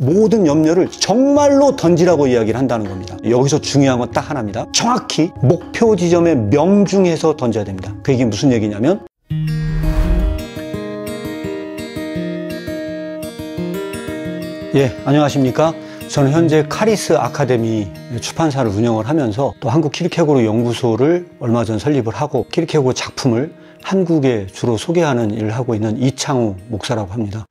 모든 염려를 정말로 던지라고 이야기를 한다는 겁니다. 여기서 중요한 건 딱 하나입니다. 정확히 목표 지점에 명중해서 던져야 됩니다. 그 얘기 무슨 얘기냐면 예, 안녕하십니까? 저는 현재 카리스 아카데미 출판사를 운영을 하면서 또 한국 키르케고르 연구소를 얼마 전 설립을 하고 키르케고르 작품을 한국에 주로 소개하는 일을 하고 있는 이창우 목사라고 합니다.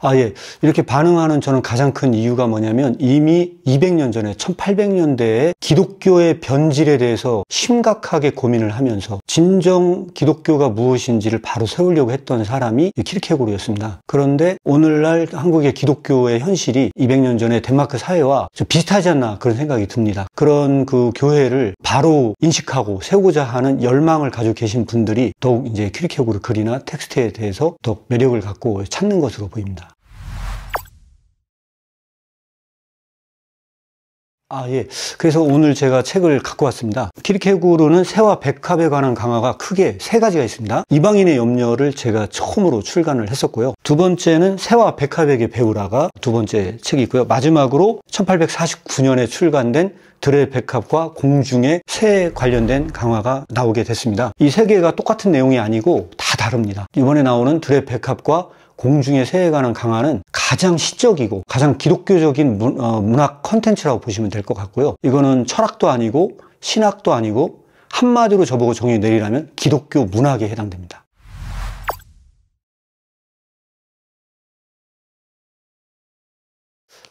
아, 예. 이렇게 반응하는 저는 가장 큰 이유가 뭐냐면 이미 200년 전에 1800년대에 기독교의 변질에 대해서 심각하게 고민을 하면서 진정 기독교가 무엇인지를 바로 세우려고 했던 사람이 키르케고르였습니다. 그런데 오늘날 한국의 기독교의 현실이 200년 전에 덴마크 사회와 좀 비슷하지 않나 그런 생각이 듭니다. 그런 그 교회를 바로 인식하고 세우고자 하는 열망을 가지고 계신 분들이 더욱 이제 키르케고르 글이나 텍스트에 대해서 더 매력을 갖고 찾는 것으로 보입니다. 아, 예. 그래서 오늘 제가 책을 갖고 왔습니다. 키르케고르는 새와 백합에 관한 강화가 크게 세 가지가 있습니다. 이방인의 염려를 제가 처음으로 출간을 했었고요. 두 번째는 새와 백합에게 배우라가 두 번째 책이 있고요. 마지막으로 1849년에 출간된 드레 백합과 공중의 새 관련된 강화가 나오게 됐습니다. 이 세 개가 똑같은 내용이 아니고 다 다릅니다. 이번에 나오는 드레 백합과 공중의 새에 관한 강화는 가장 시적이고 가장 기독교적인 문, 어, 문학 컨텐츠라고 보시면 될 것 같고요. 이거는 철학도 아니고 신학도 아니고 한마디로 저보고 정의 내리라면 기독교 문학에 해당됩니다.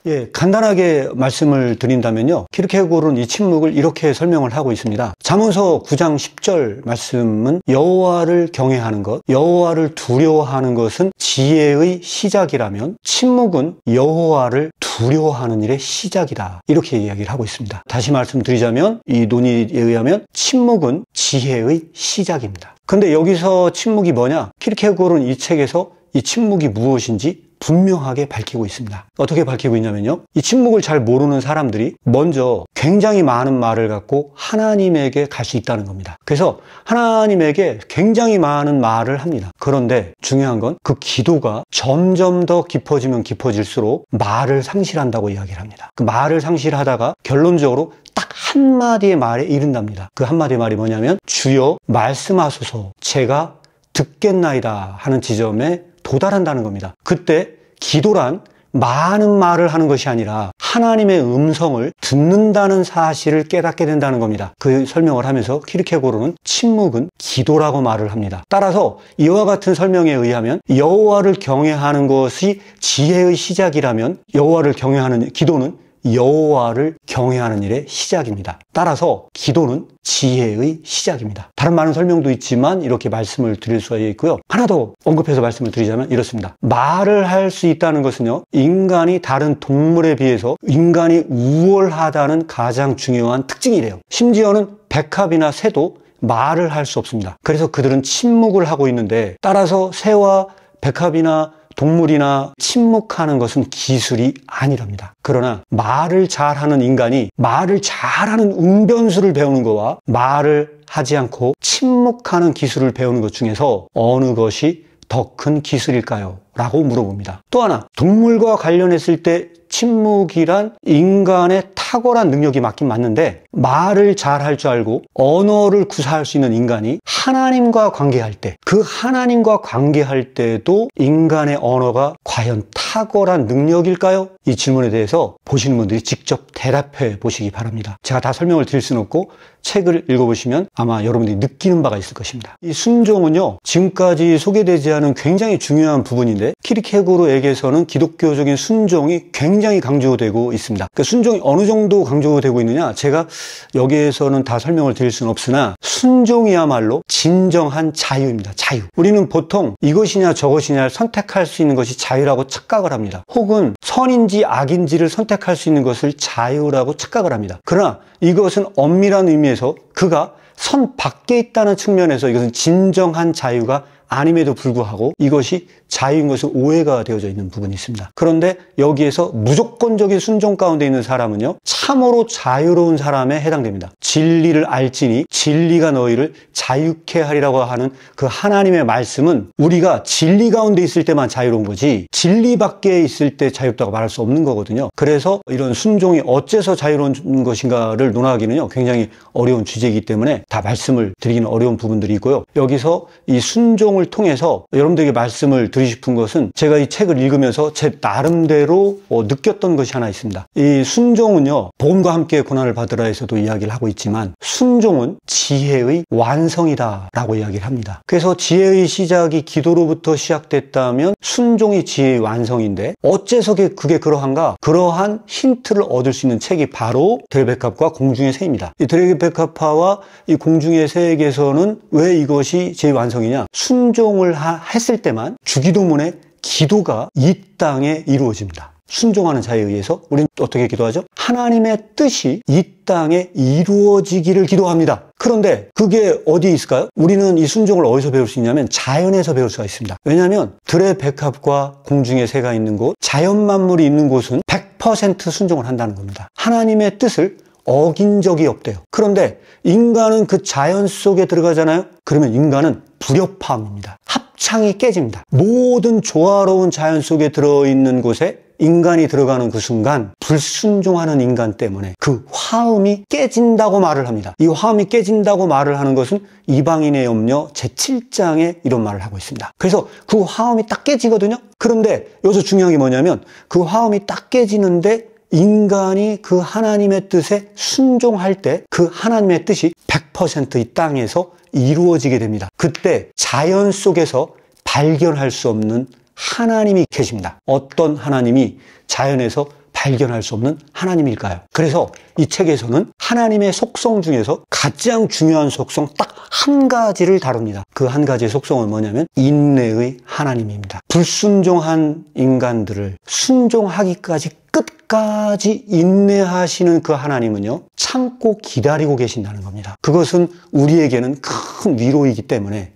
예, 간단하게 말씀을 드린다면요. 키르케고르는 이 침묵을 이렇게 설명을 하고 있습니다. 잠언서 9장 10절 말씀은 여호와를 경외하는 것, 여호와를 두려워하는 것은 지혜의 시작이라면 침묵은 여호와를 두려워하는 일의 시작이다. 이렇게 이야기를 하고 있습니다. 다시 말씀드리자면 이 논의에 의하면 침묵은 지혜의 시작입니다. 근데 여기서 침묵이 뭐냐? 키르케고르는 이 책에서 이 침묵이 무엇인지 분명하게 밝히고 있습니다. 어떻게 밝히고 있냐면요. 이 침묵을 잘 모르는 사람들이 먼저 굉장히 많은 말을 갖고 하나님에게 갈 수 있다는 겁니다. 그래서 하나님에게 굉장히 많은 말을 합니다. 그런데 중요한 건 그 기도가 점점 더 깊어지면 깊어질수록 말을 상실한다고 이야기를 합니다. 그 말을 상실하다가 결론적으로 딱 한마디의 말에 이른답니다. 그 한마디의 말이 뭐냐면 주여 말씀하소서 제가 듣겠나이다 하는 지점에 도달한다는 겁니다. 그때 기도란 많은 말을 하는 것이 아니라 하나님의 음성을 듣는다는 사실을 깨닫게 된다는 겁니다. 그 설명을 하면서 키르케고르는 침묵은 기도라고 말을 합니다. 따라서 이와 같은 설명에 의하면 여호와를 경외하는 것이 지혜의 시작이라면 여호와를 경외하는 기도는 여호와를 경외하는 일의 시작입니다. 따라서 기도는 지혜의 시작입니다. 다른 많은 설명도 있지만 이렇게 말씀을 드릴 수가 있고요. 하나 더 언급해서 말씀을 드리자면 이렇습니다. 말을 할 수 있다는 것은요. 인간이 다른 동물에 비해서 인간이 우월하다는 가장 중요한 특징이래요. 심지어는 백합이나 새도 말을 할 수 없습니다. 그래서 그들은 침묵을 하고 있는데 따라서 새와 백합이나 동물이나 침묵하는 것은 기술이 아니랍니다. 그러나 말을 잘하는 인간이 말을 잘하는 웅변수를 배우는 것과 말을 하지 않고 침묵하는 기술을 배우는 것 중에서 어느 것이 더 큰 기술일까요? 라고 물어봅니다. 또 하나, 동물과 관련했을 때 침묵이란 인간의 탁월한 능력이 맞긴 맞는데 말을 잘 할 줄 알고 언어를 구사할 수 있는 인간이 하나님과 관계할 때 그 하나님과 관계할 때도 인간의 언어가 과연 탁월한 능력일까요? 이 질문에 대해서 보시는 분들이 직접 대답해 보시기 바랍니다. 제가 다 설명을 드릴 수는 없고 책을 읽어보시면 아마 여러분들이 느끼는 바가 있을 것입니다. 이 순종은요, 지금까지 소개되지 않은 굉장히 중요한 부분인데 키르케고르에게서는 기독교적인 순종이 굉장히 강조되고 있습니다. 그 순종이 어느 정도 강조되고 있느냐? 제가 여기에서는 다 설명을 드릴 수는 없으나 순종이야말로 진정한 자유입니다. 자유. 우리는 보통 이것이냐 저것이냐를 선택할 수 있는 것이 자유라고 착각을 합니다. 혹은 선인지 악인지를 선택할 수 있는 것을 자유라고 착각을 합니다. 그러나 이것은 엄밀한 의미에서 그가 선 밖에 있다는 측면에서 이것은 진정한 자유가 아님에도 불구하고 이것이 자유인 것을 오해가 되어져 있는 부분이 있습니다. 그런데 여기에서 무조건적인 순종 가운데 있는 사람은요, 참으로 자유로운 사람에 해당됩니다. 진리를 알지니 진리가 너희를 자유케 하리라고 하는 그 하나님의 말씀은 우리가 진리 가운데 있을 때만 자유로운 거지 진리 밖에 있을 때 자유롭다고 말할 수 없는 거거든요. 그래서 이런 순종이 어째서 자유로운 것인가를 논하기는요, 굉장히 어려운 주제이기 때문에 다 말씀을 드리기는 어려운 부분들이 있고요. 여기서 이 순종을 통해서 여러분들에게 말씀을 드리고 싶은 것은 제가 이 책을 읽으면서 제 나름대로 어, 느꼈던 것이 하나 있습니다. 이 순종은요, 복음과 함께 고난을 받으라에서도 이야기를 하고 있지만 순종은 지혜의 완성이다라고 이야기를 합니다. 그래서 지혜의 시작이 기도로부터 시작됐다면 순종이 지혜의 완성인데 어째서 그게 그러한가? 그러한 힌트를 얻을 수 있는 책이 바로 드레베캅과 공중의 새입니다. 이 드레베캅파와 이 공중의 새에게서는 왜 이것이 지혜의 완성이냐? 순종을 했을 때만 주 기도문의 기도가 이 땅에 이루어집니다. 순종하는 자에 의해서 우리는 어떻게 기도하죠? 하나님의 뜻이 이 땅에 이루어지기를 기도합니다. 그런데 그게 어디에 있을까요? 우리는 이 순종을 어디서 배울 수 있냐면 자연에서 배울 수가 있습니다. 왜냐하면 들의 백합과 공중의 새가 있는 곳, 자연 만물이 있는 곳은 100% 순종을 한다는 겁니다. 하나님의 뜻을 어긴 적이 없대요. 그런데 인간은 그 자연 속에 들어가잖아요? 그러면 인간은 불협화음입니다. 합창이 깨집니다. 모든 조화로운 자연 속에 들어있는 곳에 인간이 들어가는 그 순간 불순종하는 인간 때문에 그 화음이 깨진다고 말을 합니다. 이 화음이 깨진다고 말을 하는 것은 이방인의 염려 제7장에 이런 말을 하고 있습니다. 그래서 그 화음이 딱 깨지거든요. 그런데 여기서 중요한 게 뭐냐면 그 화음이 딱 깨지는데 인간이 그 하나님의 뜻에 순종할 때 그 하나님의 뜻이 100%이 땅에서 이루어지게 됩니다. 그때 자연 속에서 발견할 수 없는 하나님이 계십니다. 어떤 하나님이 자연에서 발견할 수 없는 하나님일까요? 그래서 이 책에서는 하나님의 속성 중에서 가장 중요한 속성 딱 한 가지를 다룹니다. 그 한 가지의 속성은 뭐냐면 인내의 하나님입니다. 불순종한 인간들을 순종하기까지 끝까지 인내하시는 그 하나님은요, 참고 기다리고 계신다는 겁니다. 그것은 우리에게는 큰 위로이기 때문에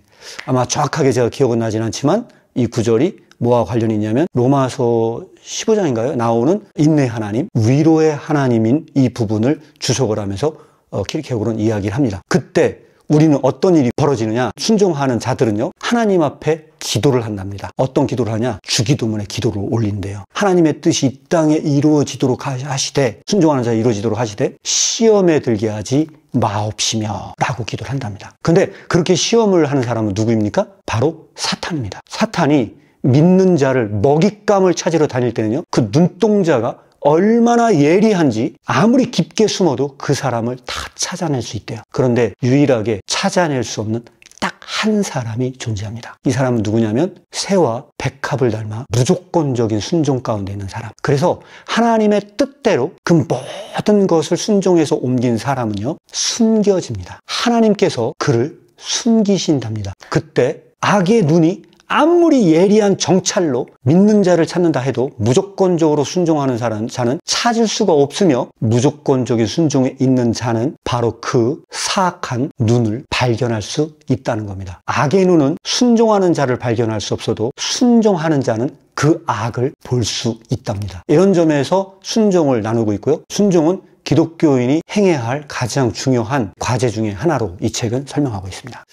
아마 정확하게 제가 기억은 나진 않지만 이 구절이 뭐와 관련이 있냐면 로마서 15장인가요? 나오는 인내 하나님, 위로의 하나님인 이 부분을 주석을 하면서 어, 키르케고는 이야기를 합니다. 그때 우리는 어떤 일이 벌어지느냐? 순종하는 자들은요, 하나님 앞에 기도를 한답니다. 어떤 기도를 하냐? 주기도문에 기도를 올린대요. 하나님의 뜻이 이 땅에 이루어지도록 하시되, 순종하는 자에 이루어지도록 하시되, 시험에 들게 하지 마옵시며 라고 기도를 한답니다. 근데 그렇게 시험을 하는 사람은 누구입니까? 바로 사탄입니다. 사탄이 믿는 자를 먹잇감을 찾으러 다닐 때는요, 그 눈동자가 얼마나 예리한지 아무리 깊게 숨어도 그 사람을 다 찾아낼 수 있대요. 그런데 유일하게 찾아낼 수 없는 딱 한 사람이 존재합니다. 이 사람은 누구냐면 새와 백합을 닮아 무조건적인 순종 가운데 있는 사람. 그래서 하나님의 뜻대로 그 모든 것을 순종해서 옮긴 사람은요, 숨겨집니다. 하나님께서 그를 숨기신답니다. 그때 악의 눈이 아무리 예리한 정찰로 믿는 자를 찾는다 해도 무조건적으로 순종하는 자는, 찾을 수가 없으며 무조건적인 순종에 있는 자는 바로 그 사악한 눈을 발견할 수 있다는 겁니다. 악의 눈은 순종하는 자를 발견할 수 없어도 순종하는 자는 그 악을 볼 수 있답니다. 이런 점에서 순종을 나누고 있고요. 순종은 기독교인이 행해야 할 가장 중요한 과제 중의 하나로 이 책은 설명하고 있습니다.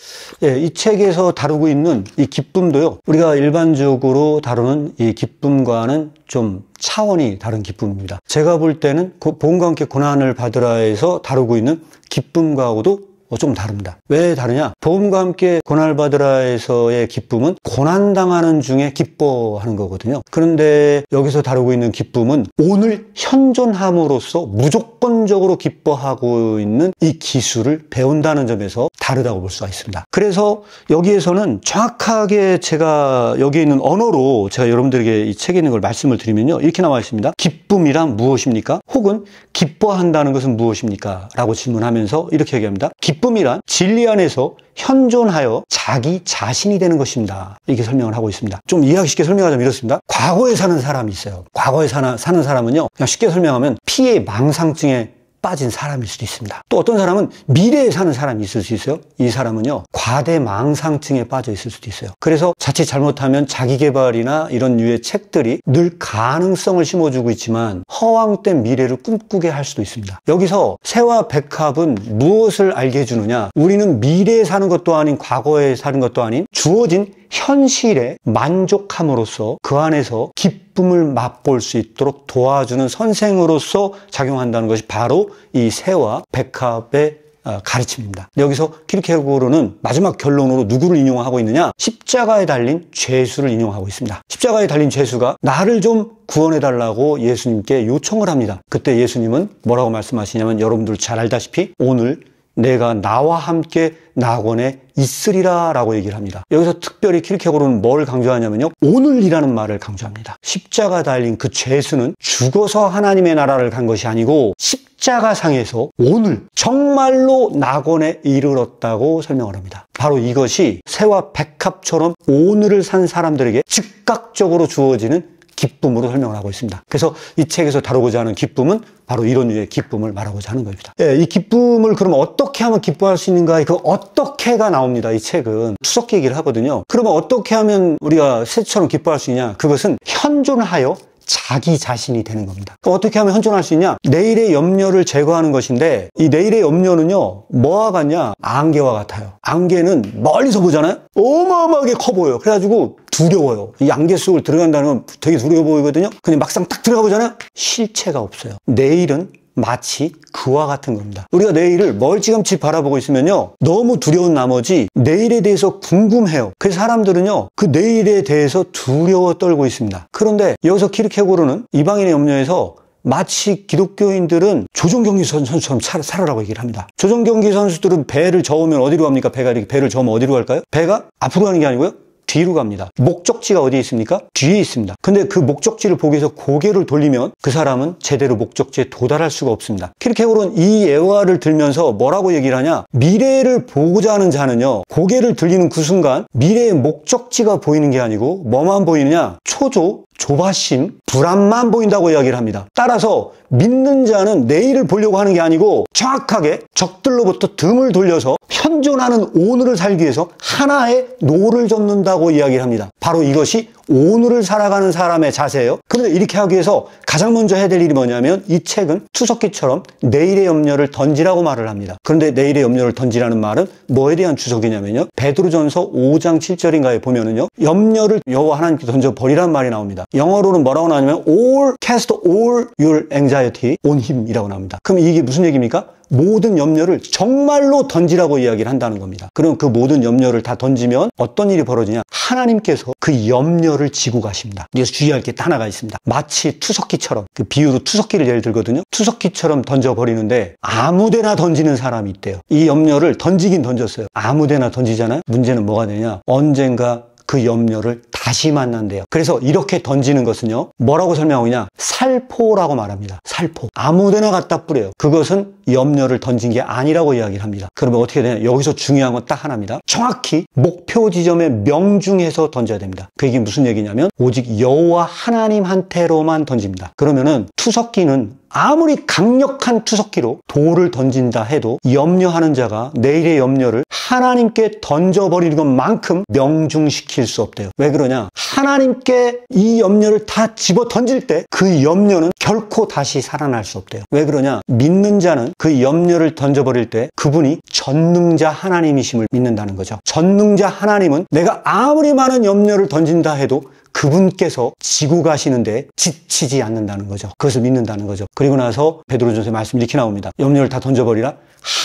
예, 이 책에서 다루고 있는 이 기쁨도요, 우리가 일반적으로 다루는 이 기쁨과는 좀 차원이 다른 기쁨입니다. 제가 볼 때는 보험과 함께 고난을 받으라에서 다루고 있는 기쁨과도 어, 좀 다릅니다. 왜 다르냐? 복음과 함께 고난받으라에서의 기쁨은 고난 당하는 중에 기뻐하는 거거든요. 그런데 여기서 다루고 있는 기쁨은 오늘 현존함으로써 무조건적으로 기뻐하고 있는 이 기술을 배운다는 점에서 다르다고 볼 수가 있습니다. 그래서 여기에서는 정확하게 제가 여기에 있는 언어로 제가 여러분들에게 이 책에 있는 걸 말씀을 드리면요. 이렇게 나와 있습니다. 기쁨이란 무엇입니까? 혹은 기뻐한다는 것은 무엇입니까? 라고 질문하면서 이렇게 얘기합니다. 기쁨이란 진리 안에서 현존하여 자기 자신이 되는 것입니다. 이렇게 설명을 하고 있습니다. 좀 이해하기 쉽게 설명하자면 이렇습니다. 과거에 사는 사람이 있어요. 과거에 사는, 사람은요, 그냥 쉽게 설명하면 피해 망상증에 빠진 사람일 수도 있습니다. 또 어떤 사람은 미래에 사는 사람이 있을 수 있어요. 이 사람은요, 과대망상증에 빠져 있을 수도 있어요. 그래서 자칫 잘못하면 자기개발이나 이런 류의 책들이 늘 가능성을 심어주고 있지만 허황된 미래를 꿈꾸게 할 수도 있습니다. 여기서 새와 백합은 무엇을 알게 해주느냐? 우리는 미래에 사는 것도 아닌 과거에 사는 것도 아닌 주어진 현실에 만족함으로써 그 안에서 기쁨을 맛볼 수 있도록 도와주는 선생으로서 작용한다는 것이 바로 이 새와 백합의 어, 가르침입니다. 여기서 키르케고르는 마지막 결론으로 누구를 인용하고 있느냐? 십자가에 달린 죄수를 인용하고 있습니다. 십자가에 달린 죄수가 나를 좀 구원해 달라고 예수님께 요청을 합니다. 그때 예수님은 뭐라고 말씀하시냐면 여러분들 잘 알다시피 오늘 내가 나와 함께 낙원에 있으리라 라고 얘기를 합니다. 여기서 특별히 킬케고르는 뭘 강조하냐면요. 오늘이라는 말을 강조합니다. 십자가 달린 그 죄수는 죽어서 하나님의 나라를 간 것이 아니고 십자가 상에서 오늘 정말로 낙원에 이르렀다고 설명을 합니다. 바로 이것이 새와 백합처럼 오늘을 산 사람들에게 즉각적으로 주어지는 기쁨으로 설명을 하고 있습니다. 그래서 이 책에서 다루고자 하는 기쁨은 바로 이런 류의 기쁨을 말하고자 하는 겁니다. 예, 이 기쁨을 그러면 어떻게 하면 기뻐할 수 있는가? 그 어떻게가 나옵니다. 이 책은 투석기 얘기를 하거든요. 그러면 어떻게 하면 우리가 새처럼 기뻐할 수 있냐? 그것은 현존하여 자기 자신이 되는 겁니다. 어떻게 하면 현존할 수 있냐? 내일의 염려를 제거하는 것인데 이 내일의 염려는요 뭐와 같냐? 안개와 같아요. 안개는 멀리서 보잖아요. 어마어마하게 커 보여요. 그래가지고 두려워요. 이 안개 속을 들어간다는 건 되게 두려워 보이거든요. 근데 막상 딱 들어가 보잖아요. 실체가 없어요. 내일은 마치 그와 같은 겁니다. 우리가 내일을 멀찌감치 바라보고 있으면요. 너무 두려운 나머지 내일에 대해서 궁금해요. 그래서 사람들은요. 그 내일에 대해서 두려워 떨고 있습니다. 그런데 여기서 키르케고르는 이방인의 염려에서 마치 기독교인들은 조정경기 선수처럼 살 아라고 얘기를 합니다. 조정경기 선수들은 배를 저으면 어디로 갑니까? 배가 이렇게 배를 저으면 어디로 갈까요? 배가 앞으로 가는 게 아니고요. 뒤로 갑니다. 목적지가 어디에 있습니까? 뒤에 있습니다. 근데 그 목적지를 보기 위해서 고개를 돌리면 그 사람은 제대로 목적지에 도달할 수가 없습니다. 키르케고르는 이 예화를 들면서 뭐라고 얘기를 하냐? 미래를 보고자 하는 자는요. 고개를 들리는 그 순간 미래의 목적지가 보이는 게 아니고 뭐만 보이느냐? 초조, 조바심, 불안만 보인다고 이야기를 합니다. 따라서 믿는 자는 내일을 보려고 하는 게 아니고 정확하게 적들로부터 등을 돌려서 현존하는 오늘을 살기 위해서 하나의 노를 젓는다고 이야기를 합니다. 바로 이것이 오늘을 살아가는 사람의 자세예요. 그런데 이렇게 하기 위해서 가장 먼저 해야 될 일이 뭐냐면 이 책은 투석기처럼 내일의 염려를 던지라고 말을 합니다. 그런데 내일의 염려를 던지라는 말은 뭐에 대한 주석이냐면요. 베드로전서 5장 7절인가에 보면은요. 염려를 여호와 하나님께 던져 버리란 말이 나옵니다. 영어로는 뭐라고 나오냐면 all cast all your anxiety on him이라고 나옵니다. 그럼 이게 무슨 얘기입니까? 모든 염려를 정말로 던지라고 이야기를 한다는 겁니다. 그럼 그 모든 염려를 다 던지면 어떤 일이 벌어지냐? 하나님께서 그 염려를 지고 가십니다. 여기서 주의할 게 하나가 있습니다. 마치 투석기처럼 그 비유로 투석기를 예를 들거든요. 투석기처럼 던져버리는데 아무데나 던지는 사람이 있대요. 이 염려를 던지긴 던졌어요. 아무데나 던지잖아요. 문제는 뭐가 되냐? 언젠가 그 염려를 다시 만난대요. 그래서 이렇게 던지는 것은요. 뭐라고 설명하느냐? 살포라고 말합니다. 살포. 아무데나 갖다 뿌려요. 그것은 염려를 던진 게 아니라고 이야기를 합니다. 그러면 어떻게 되냐? 여기서 중요한 건 딱 하나입니다. 정확히 목표 지점에 명중해서 던져야 됩니다. 그 얘기 무슨 얘기냐면 오직 여호와 하나님한테로만 던집니다. 그러면은 투석기는 아무리 강력한 투석기로 돌을 던진다 해도 염려하는 자가 내일의 염려를 하나님께 던져버리는 것만큼 명중시킬 수 없대요. 왜 그러냐? 하나님께 이 염려를 다 집어 던질 때 그 염려는 결코 다시 살아날 수 없대요. 왜 그러냐? 믿는 자는 그 염려를 던져버릴 때 그분이 전능자 하나님이심을 믿는다는 거죠. 전능자 하나님은 내가 아무리 많은 염려를 던진다 해도 그분께서 지고 가시는데 지치지 않는다는 거죠. 그것을 믿는다는 거죠. 그리고 나서 베드로전서의 말씀이 이렇게 나옵니다. 염려를 다 던져버리라.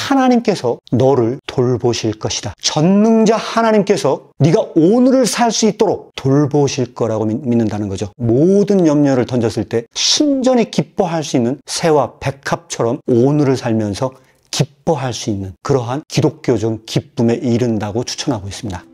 하나님께서 너를 돌보실 것이다. 전능자 하나님께서 네가 오늘을 살 수 있도록 돌보실 거라고 믿는다는 거죠. 모든 염려를 던졌을 때 순전히 기뻐할 수 있는 새와 백합처럼 오늘을 살면서 기뻐할 수 있는 그러한 기독교적 기쁨에 이른다고 추천하고 있습니다.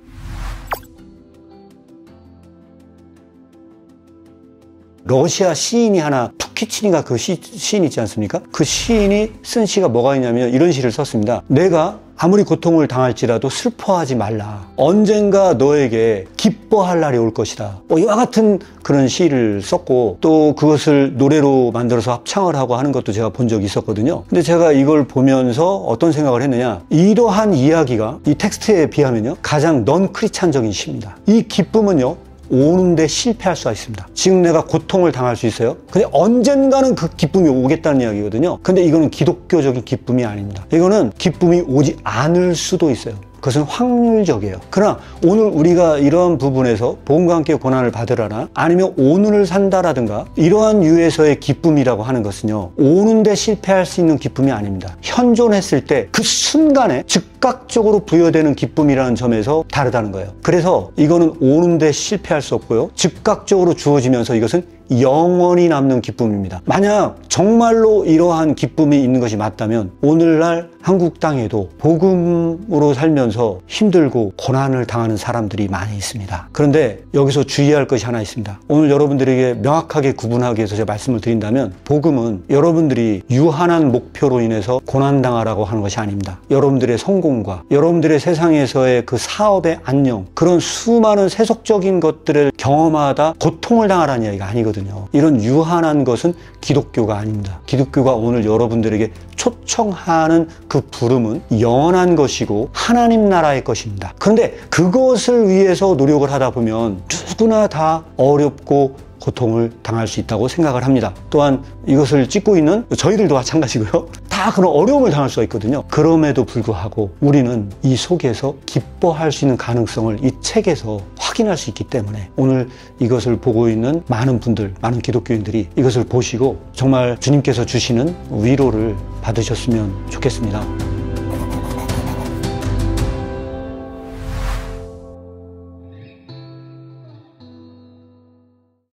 러시아 시인이 하나 푸키친인가 그 시, 시인 있지 않습니까? 그 시인이 쓴 시가 뭐가 있냐면 이런 시를 썼습니다. 내가 아무리 고통을 당할지라도 슬퍼하지 말라. 언젠가 너에게 기뻐할 날이 올 것이다. 뭐 이와 같은 그런 시를 썼고 또 그것을 노래로 만들어서 합창을 하고 하는 것도 제가 본 적이 있었거든요. 근데 제가 이걸 보면서 어떤 생각을 했느냐. 이러한 이야기가 이 텍스트에 비하면요. 가장 넌 크리찬적인 시입니다. 이 기쁨은요. 오는데 실패할 수가 있습니다. 지금 내가 고통을 당할 수 있어요. 근데 언젠가는 그 기쁨이 오겠다는 이야기거든요. 근데 이거는 기독교적인 기쁨이 아닙니다. 이거는 기쁨이 오지 않을 수도 있어요. 그것은 확률적이에요. 그러나 오늘 우리가 이러한 부분에서 복음과 함께 고난을 받으라나 아니면 오늘을 산다라든가 이러한 유에서의 기쁨이라고 하는 것은요. 오는데 실패할 수 있는 기쁨이 아닙니다. 현존했을 때 그 순간에 즉각적으로 부여되는 기쁨이라는 점에서 다르다는 거예요. 그래서 이거는 오는데 실패할 수 없고요. 즉각적으로 주어지면서 이것은 영원히 남는 기쁨입니다. 만약 정말로 이러한 기쁨이 있는 것이 맞다면 오늘날 한국 땅에도 복음으로 살면서 힘들고 고난을 당하는 사람들이 많이 있습니다. 그런데 여기서 주의할 것이 하나 있습니다. 오늘 여러분들에게 명확하게 구분하기 위해서 제가 말씀을 드린다면 복음은 여러분들이 유한한 목표로 인해서 고난당하라고 하는 것이 아닙니다. 여러분들의 성공과 여러분들의 세상에서의 그 사업의 안녕 그런 수많은 세속적인 것들을 경험하다 고통을 당하라는 이야기가 아니 거든요. 이런 유한한 것은 기독교가 아닙니다. 기독교가 오늘 여러분들에게 초청하는 그 부름은 영원한 것이고 하나님 나라의 것입니다. 그런데 그것을 위해서 노력을 하다 보면 누구나 다 어렵고 고통을 당할 수 있다고 생각을 합니다. 또한 이것을 찍고 있는 저희들도 마찬가지고요. 다 그런 어려움을 당할 수가 있거든요. 그럼에도 불구하고 우리는 이 속에서 기뻐할 수 있는 가능성을 이 책에서 확인할 수 있기 때문에 오늘 이것을 보고 있는 많은 분들, 많은 기독교인들이 이것을 보시고 정말 주님께서 주시는 위로를 받으셨으면 좋겠습니다.